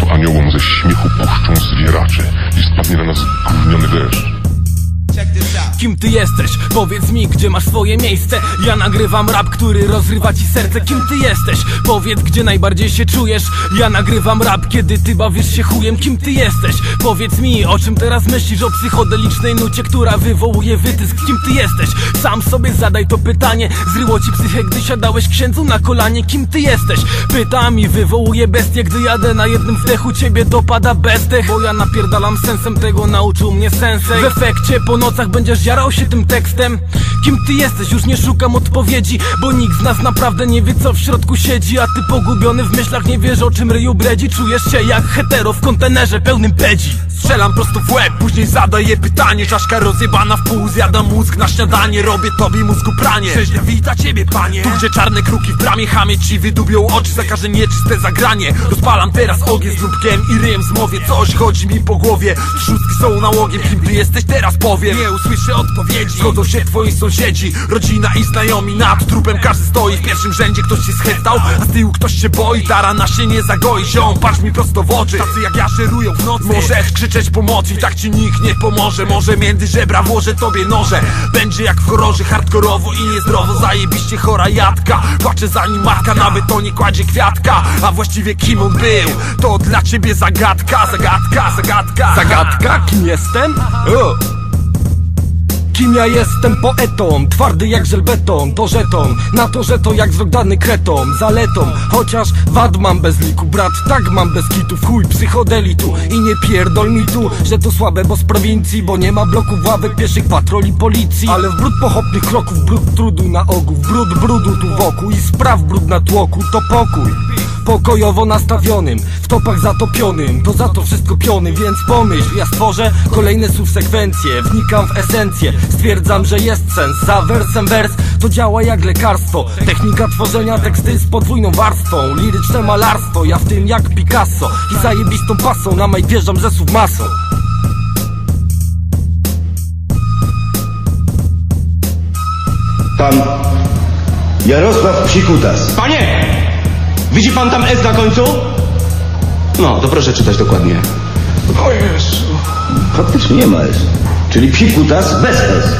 to aniołom ze śmiechu puszczą zwieraczy i spadnie na nas Kim ty jesteś? Powiedz mi, gdzie masz swoje miejsce Ja nagrywam rap, który rozrywa ci serce Kim ty jesteś? Powiedz, gdzie najbardziej się czujesz Ja nagrywam rap, kiedy ty bawisz się chujem Kim ty jesteś? Powiedz mi, o czym teraz myślisz? O psychodelicznej nucie, która wywołuje wytysk Kim ty jesteś? Sam sobie zadaj to pytanie Zryło ci psychę, gdy siadałeś księdzu na kolanie Kim ty jesteś? Pytam i wywołuje bestię Gdy jadę na jednym wdechu, ciebie dopada bezdech Bo ja napierdalam sensem, tego nauczył mnie sensej W efekcie po nocach będziesz jarał się tym tekstem Kim ty jesteś? Już nie szukam odpowiedzi Bo nikt z nas naprawdę nie wie co w środku siedzi. A ty pogubiony w myślach nie wiesz o czym ryju bredzi. Czujesz się jak hetero w kontenerze pełnym pedzi. Strzelam prosto w łeb, później zadaję pytanie. Czaszka rozjebana w pół, zjadam mózg na śniadanie. Robię tobie mózgu pranie Trzeźnia wita ciebie panie. Tu gdzie czarne kruki w bramie Chamie ci wydubią oczy za każde nieczyste zagranie. Rozpalam teraz ogień z lubkiem i ryjem zmowie Coś chodzi mi po głowie. Szóstki są nałogiem, kim ty jesteś? Teraz powiem. Nie usłyszę odpowiedzi. Zgodzą się twoi sąsiedzi Rodzina i znajomi Nad trupem każdy stoi. W pierwszym rzędzie ktoś się schętał A z tyłu ktoś się boi. Ta rana się nie zagoi. Ziom, patrz mi prosto w oczy. Tacy jak ja szerują w nocy. Możesz krzyczeć pomocy I tak ci nikt nie pomoże. Może między żebra włożę tobie noże. Będzie jak w horrorze Hardkorowo i niezdrowo. Zajebiście chora jadka. Płacze za nim matka Na betonie kładzie kwiatka. A właściwie kim on był? To dla ciebie zagadka Zagadka, zagadka. Zagadka? Kim jestem? O. Kim ja jestem? Poetą, twardy jak żelbeton, to Na to, że to jak wzrok dany kretom, zaletą. Chociaż wad mam bez liku, brat, tak mam bez kitu. W chuj psychodelitu i nie pierdol mi tu Że to słabe, bo z prowincji Bo nie ma bloków, ławek, pieszych patroli policji. Ale w brud pochopnych kroków, brud trudu na ogół Brud brudu tu wokół i spraw brud na tłoku To pokój pokojowo nastawionym W topach zatopionym, to za to wszystko piony Więc pomyśl, ja stworzę kolejne subsekwencje Wnikam w esencję, stwierdzam, że jest sens Za wersem wers, to działa jak lekarstwo Technika tworzenia teksty z podwójną warstwą Liryczne malarstwo, ja w tym jak Picasso I zajebistą pasą, na maj wjeżdżam ze słów masą Pan Jarosław Psikutas. Panie! Widzi pan tam S na końcu? No, to proszę czytać dokładnie. Faktycznie nie ma S. Czyli Psikutas bez S.